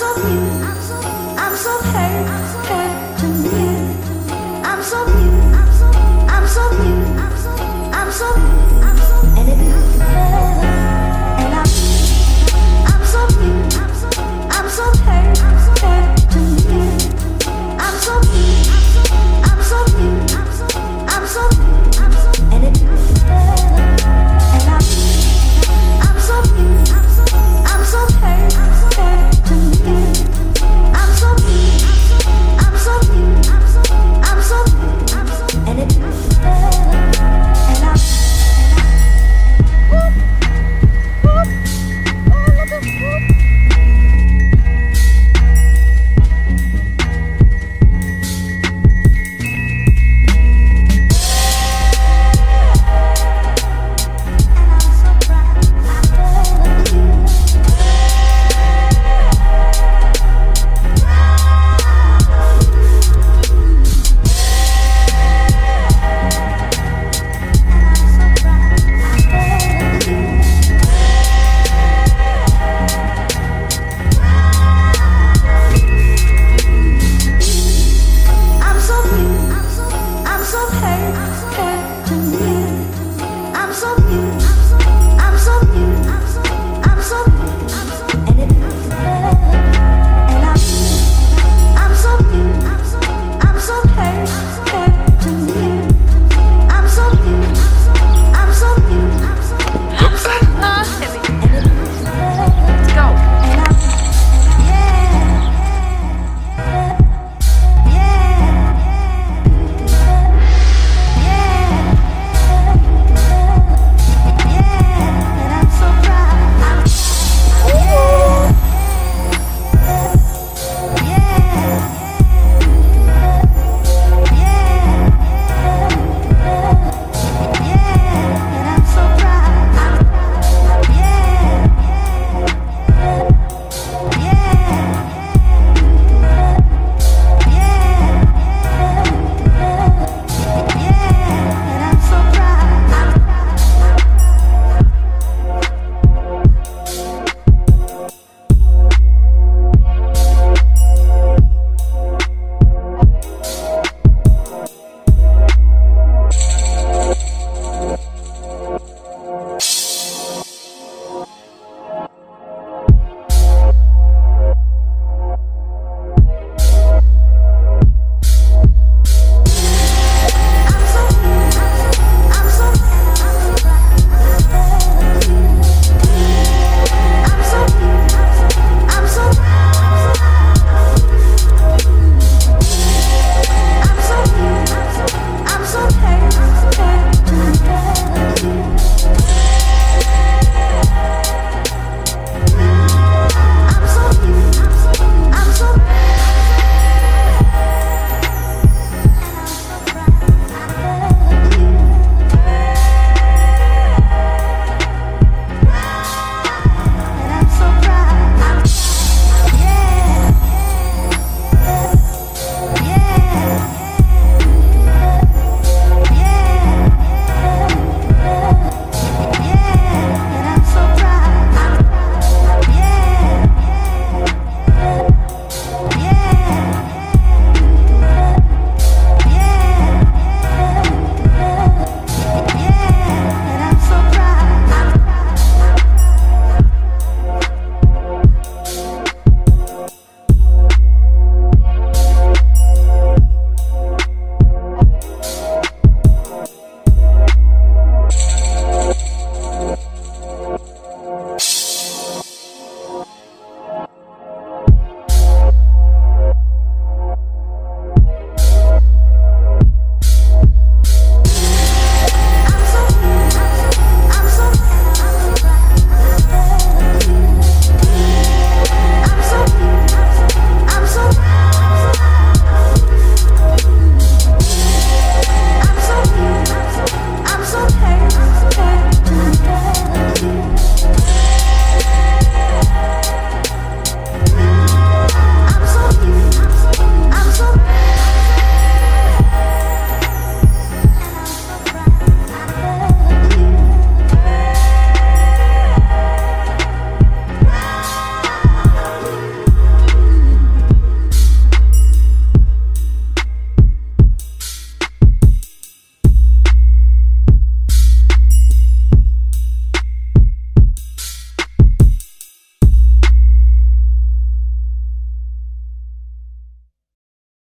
I'm so blue. I'm so, I'm so.